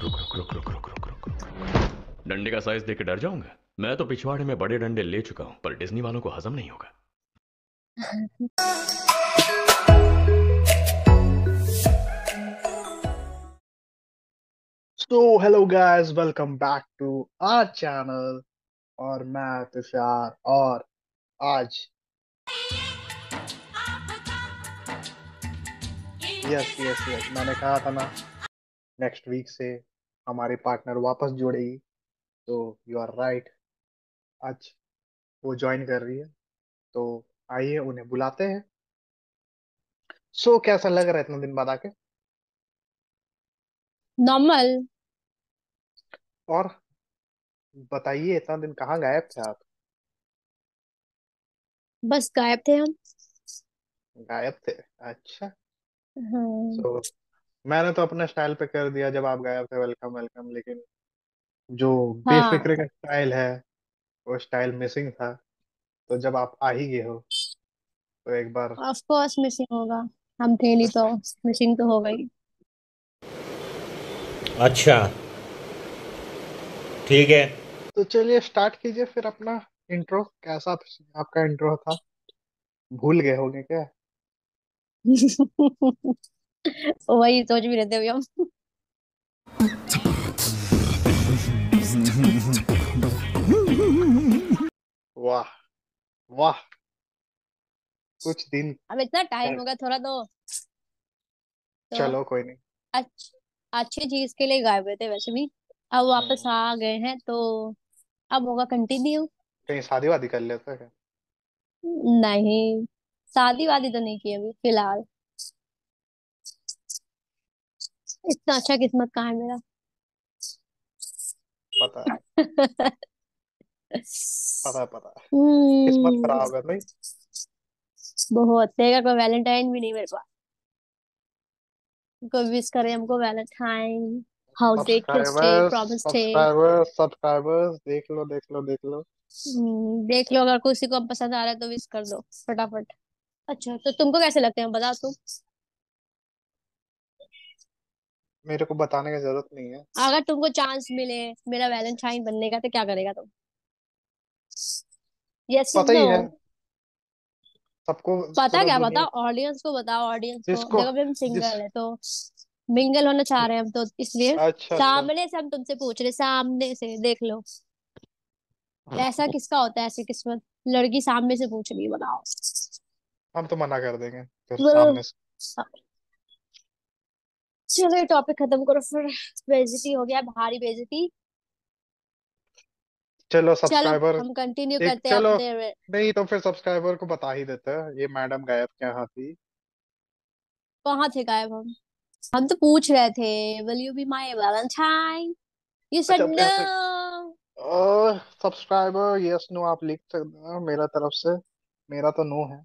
रुक रुक रुक रुक रुक रुक रुक रुक रुक। डंडे का साइज़ देख के डर जाऊँगा मैं तो पिछवाड़े में बड़े डंडे ले चुका हूँ पर डिज्नी वालों को हजम नहीं होगा। So hello guys, welcome back to our channel और मैं तुषार और आज यस यस यस मैंने कहा था ना नेक्स्ट वीक से हमारी पार्टनर वापस जुड़ेगी तो यू आर राइट आज वो ज्वाइन कर रही है। तो आइए उन्हें बुलाते हैं। सो so, कैसा लग रहा है इतना दिन बाद आके? नॉर्मल और बताइए इतना दिन कहाँ गायब थे आप? बस गायब थे हम। गायब थे? अच्छा। हाँ। तो मैंने तो अपने स्टाइल पे कर दिया जब आप गायब थे वेलकम वेलकम लेकिन जो हाँ। बेफिक्रे का स्टाइल है वो स्टाइल मिसिंग था। तो जब आप आ ही गए हो तो एक बार ऑफ़ कोर्स मिसिंग होगा। हम थे नहीं तो मिसिंग तो हो गई। अच्छा। ठीक है। तो चलिए स्टार्ट कीजिए फिर अपना इंट्रो कैसा आपका इंट्रो था? भूल गए होंगे क्या? वही सोच भी रहते हम वाह वाह कुछ दिन अब इतना टाइम हो गया थोड़ा तो तो चलो कोई नहीं अच्छ, अच्छी चीज़ के लिए गायब हुए थे वैसे भी अब वापस आ गए हैं तो अब होगा कंटिन्यू कहीं शादी वादी कर लेते हैं नहीं शादी वादी तो नहीं की अभी फ़िलहाल इतना अच्छा किस्मत कहाँ है मेरा? पता है। पता है पता है। किस्मत हम्म। खराब है भाई। बहुत। तेरा कोई वैलेंटाइन भी नहीं मेरे पास। कोई विश करे हमको Valentine how day kiss day promise day subscribers subscribers देख लो देख लो देख लो। देख लो अगर किसी को पसंद आ रहा है तो विश कर दो फटाफट। अच्छा तो तुमको कैसे लगते हैं? बताओ तुम मेरे को बताने की ज़रूरत नहीं है। अगर तुमको चांस मिले मेरा वैलेंटाइन बनने का तो क्या करेगा तुम? यस पता ही है। सबको पता क्या बताओ ऑडियंस को बताओ ऑडियंस को। देखो हम सिंगल है तो मिंगल होना चाह रहे हैं हम तो इसलिए अच्छा अच्छा। सामने से हम तुमसे पूछ रहे सामने से देख लो। ऐसा किसका होता है ऐसी किस्मत? लड़की सामने से पूछ रही है बताओ। हम तो मना कर देंगे फिर सामने से। चलो ये टॉपिक खत्म करो फिर बेइज्जती हो गया भारी बेइज्जती। चलो सब्सक्राइबर हम कंटिन्यू करते हैं चलो अपने नहीं तो फिर सब्सक्राइबर को बता ही देते हैं ये मैडम गायब क्या थी कहाँ थे गायब हम? हम तो पूछ रहे थे will you be my Valentine you said no subscriber yes no आप लिख सकते हैं मेरा तरफ़ से मेरा तो नो है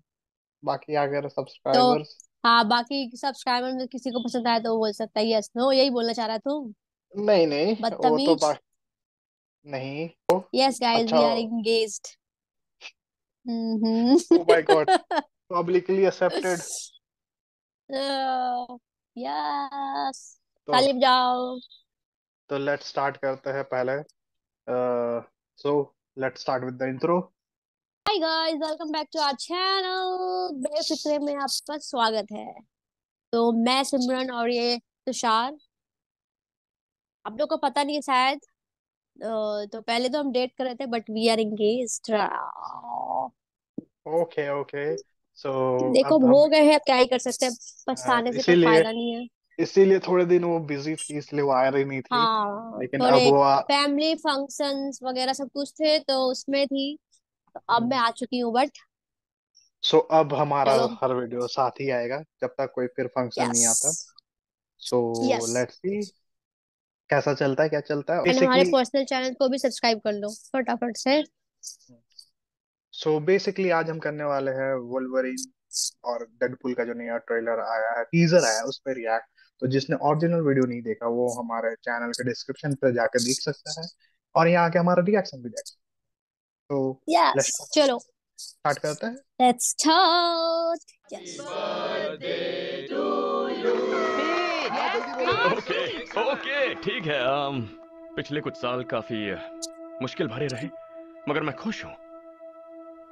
बाकी अगर तो सब्सक्राइबर्स हाँ बाकी सब्सक्राइबर में किसी को पसंद आया तो वो बोल सकता है यस नो यही बोलना चाह रहा तू? नहीं नहीं वो तो बदतमीज? नहीं ओ यस गाइस अच्छा। We are engaged hmm oh my god publicly accepted yes तो ताली बजाओ तो लेट्स स्टार्ट करते हैं पहले। So let's start with the intro hi guys welcome back to our channel Befikre में आपका स्वागत है। तो मैं सिमरन और ये तुषार। आप लोग को पता नहीं शायद। तो पहले तो हम डेट कर रहे थे but we are engaged okay okay so देखो अब हो गए हैं अब क्या ही कर सकते हैं। हाँ, पछताने से कोई फ़ायदा नहीं है। इसीलिए थोड़े दिन वो बिज़ी थी इसलिए वो आ रही नहीं थी। हाँ लेकिन अब वो. फैमिली फ़ंक्शंस वगैरह सब कुछ थे तो उसमें थी। तो अब मैं आ चुकी हूँ बट सो अब हमारा चलो। हर वीडियो साथ ही आएगा जब तक कोई फिर फ़ंक्शन नहीं आता। सो लेट्स सी कैसा चलता है क्या चलता है। एंड हमारे बेसिकली पर्सनल चैनल को भी सब्सक्राइब कर लो फटाफट से। सो बेसिकली आज हम करने वाले हैं वोल्वरिन और डेडपुल का जो नया ट्रेलर आया है टीजर आया है उस पर रिएक्ट तो जिसने ओरिजिनल वीडियो नहीं देखा वो हमारे चैनल के डिस्क्रिप्शन पे जाकर देख सकता है। और यहाँ आके हमारा रिएक्शन भी देख सकता है। तो यस चलो। स्टार्ट करते हैं। Let's start yes okay okay ठीक है um, पिछले कुछ साल काफ़ी uh, मुश्किल भरे रहे मगर मैं खुश हूँ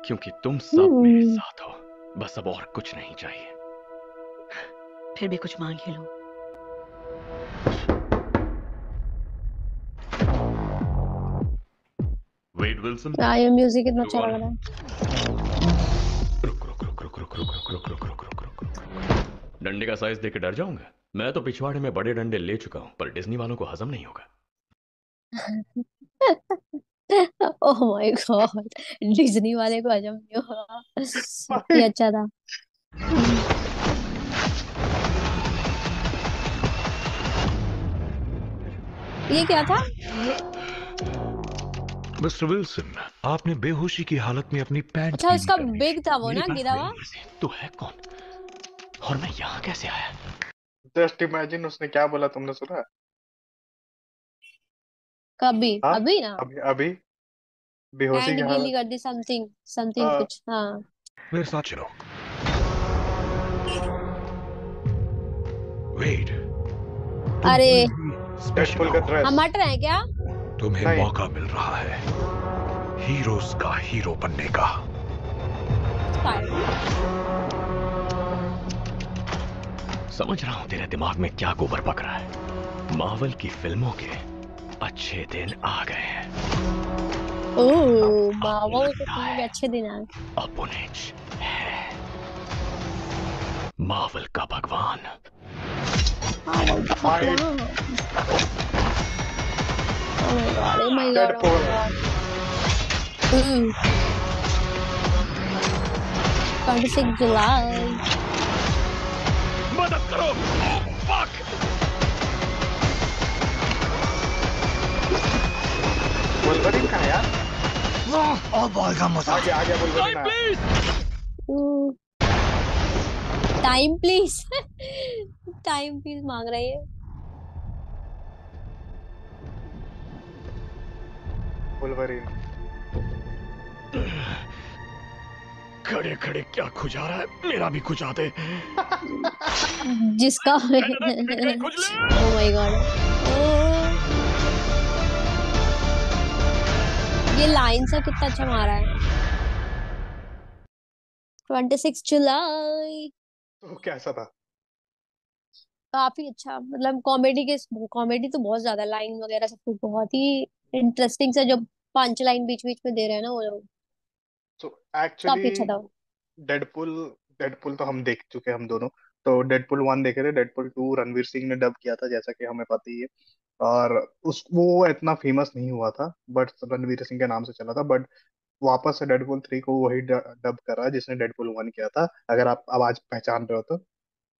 क्योंकि तुम सब मेरे हम्म। साथ हो। बस अब और कुछ नहीं चाहिए। फिर भी कुछ मांग ही लो। वेट विल्सन यार ये म्यूज़िक कितना अच्छा लग रहा है रुक रुक रुक रुक रुक रुक रुक रुक रुक रुक रुक रुक डंडे का साइज़ देख के डर जाऊँगा मैं तो पिछवाड़े में बड़े डंडे ले चुका हूँ पर डिज्नी वालों को हजम नहीं होगा। ओह माय गॉड डिज्नी वाले को हजम नहीं हुआ ये अच्छा था। ये क्या था? मिस्टर विल्सन आपने बेहोशी की हालत में अपनी पैंट अच्छा दी। बिग था वो ना गिरा हुआ। तू है कौन? और मैं यहाँ कैसे आया? जस्ट इमेजिन उसने क्या बोला तुमने सुना? कभी हाँ? अभी ना? अभी अभी? बेहोशी की हालत? कर दी समथिंग समथिंग हाँ। कुछ हाँ। मेरे साथ चलो। वेट अरे। स्पेशल का ड्रेस हम हट रहे हैं क्या? तुम्हें मौका मिल रहा है। हीरोज का हीरो बनने का। समझ रहा हूँ तेरे दिमाग में क्या गोबर पक रहा है। मावल की फ़िल्मों के अच्छे दिन आ गए हैं। ओह मार्वल के अच्छे दिन आए अपुनेच है। मार्वल का भगवान। मार्वल का भगवान। Oh my god, oh my god, oh my god. Mm. 26 July. मदद करो फक वुल्वरीन का है यार और बॉल का मज़ा आगे आगे वुल्वरीन आया please time please time please मांग रही है। वुल्वरीन खड़े खड़े क्या खुजा रहा है? मेरा भी खुजा दे। जिसका oh my god. Oh. ये लाइन सा कितना अच्छा मारा है। 26 जुलाई। तो कैसा था? काफ़ी अच्छा मतलब कॉमेडी के कॉमेडी तो बहुत ज़्यादा लाइन वगैरह सब कुछ बहुत ही इंटरेस्टिंग से जो पंच लाइन बीच बीच में दे रहे हैं ना वो लोग। सो एक्चुअली डेडपुल डेडपुल तो हम देख चुके हैं हम दोनों। तो डेडपुल वन देखे थे डेडपुल टू रणवीर सिंह ने डब किया था जैसा कि हमें पता ही है। और उस वो इतना फ़ेमस नहीं हुआ था बट रणवीर सिंह के नाम से चला था बट वापस से डेडपुल थ्री को वही डब कर रहा जिसने डेडपुल वन किया था। अगर आप आवाज़ पहचान रहे हो तो।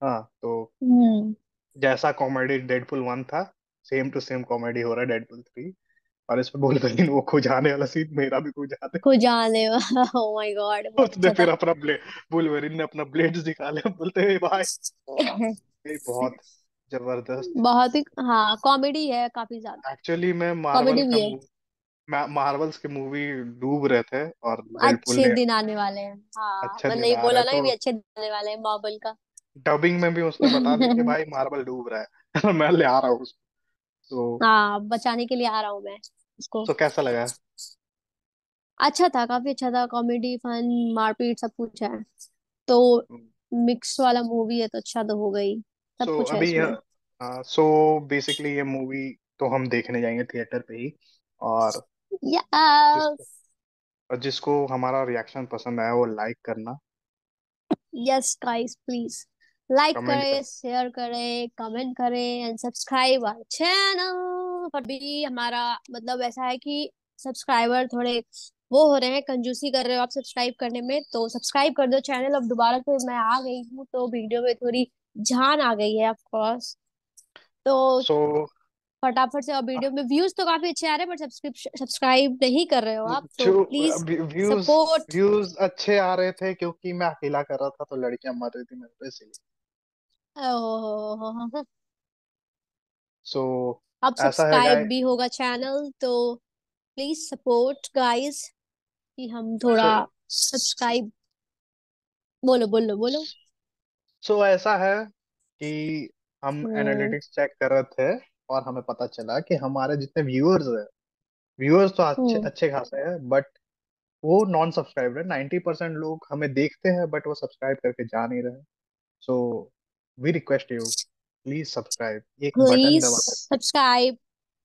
हाँ तो हम्म। जैसा कॉमेडी डेडपुल वन था सेम टू सेम कॉमेडी हो रहा है डेडपुल थ्री और इसमें बोल रही वो खुजाने वाला सीन मेरा भी खुजा दे को जाने ओह माय गॉड बहुत उसने अच्छा फिर अपना ब्लेड वुल्वरीन ने अपना ब्लेड्स दिखाले बोलते हैं भाई। ये बहुत ज़बरदस्त। बहुत ही हाँ कॉमेडी है काफ़ी ज़्यादा। एक्चुअली मैं मार्वल Comedy का है। मार्वल्स के मूवी डूब रहे थे और डेडपुल अच्छे ने दिन आने वाले हैं। हाँ अच्छा मैंने ये आ बोला ना है कि भी तो अच्छे दिन आने वाले हैं मार्वल का। डबिंग में भी उसने बता दिया कि भाई मार्वल डूब रहा है। मैं ले आ रहा हूँ उसको। तो हाँ बचाने के लिए आ रहा हूँ मैं। उसको। तो कैसा लगा? अच्छा था काफ़ी अच्छा था। कॉमेडी फन मारपीट सब कुछ है। तो मिक्स वाला मूवी है तो अच्छा तो हो गई। सब सो कुछ है अभी इसमें। सो बेसिकली ये मूवी तो हम देखने जाएँगे थिएटर पे ही और यस जिसको और जिसको हमारा रिएक्शन पसंद आया वो लाइक करना। यस गाइस प्लीज़ लाइक करें। शेयर करें कमेंट करें एंड सब्सक्राइब आवर चैनल पर भी हमारा मतलब ऐसा है कि सब्सक्राइबर थोड़े वो हो रहे हैं कंजूसी कर रहे हो आप सब्सक्राइब करने में तो सब्सक्राइब कर दो चैनल अब दोबारा से मैं आ गई हूँ तो वीडियो में थोड़ी जान आ गई है ऑफ़ कोर्स तो सो फटाफट से और वीडियो में व्यूज़ तो काफ़ी अच्छे आ रहे हैं बट सब्सक्रिप्शन सब्सक्राइब नहीं कर रहे हो आप तो प्लीज़ व्यूज़ support. व्यूज़ अच्छे आ रहे थे क्योंकि मैं अकेला कर रहा था तो लड़कियाँ मर रही थी मेरे पे इसलिए। सो अब सब्सक्राइब भी होगा चैनल तो प्लीज़ सपोर्ट गाइस कि हम थोड़ा सब्सक्राइब बोलो बोलो बोलो। सो so, ऐसा है कि हम एनालिटिक्स चेक कर रहे थे और हमें पता चला कि हमारे जितने व्यूअर्स है व्यूअर्स तो अच्छे हम्म अच्छे खासे हैं बट वो नॉन सब्सक्राइबर है। नाइन्टी परसेंट लोग हमें देखते हैं बट वो सब्सक्राइब करके जा नहीं रहे। So we request you please subscribe एक बटन दबा subscribe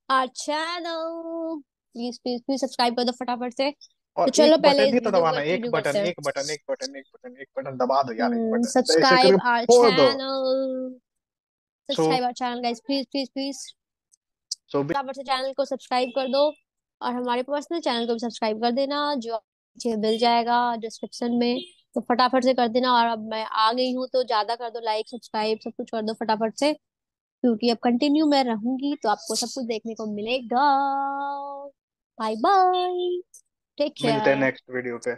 our channel please please please subscribe कर दो फटाफट से। तो और चलो पहले बटन ही तो दबाना एक बटन एक बटन एक बटन एक बटन एक बटन दबा दो यार एक button subscribe our channel subscribe our channel guys please please please so फटाफट से चैनल को सब्सक्राइब कर दो और हमारे पर्सनल चैनल को भी सब्सक्राइब कर देना जो नीचे मिल जाएगा डिस्क्रिप्शन में। तो फटाफट से कर देना और अब मैं आ गई हूँ तो ज़्यादा कर दो लाइक सब्सक्राइब सब कुछ कर दो फटाफट से। क्योंकि अब कंटिन्यू मैं रहूँगी तो आपको सब कुछ देखने को मिलेगा। बाय बाय टेक केयर मिलते हैं नेक्स्ट वीडियो पे।